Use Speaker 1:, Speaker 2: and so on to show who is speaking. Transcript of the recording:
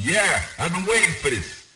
Speaker 1: Yeah, I've been waiting for this.